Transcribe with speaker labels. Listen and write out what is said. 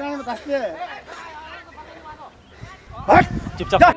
Speaker 1: চুপচাপ hello cepat.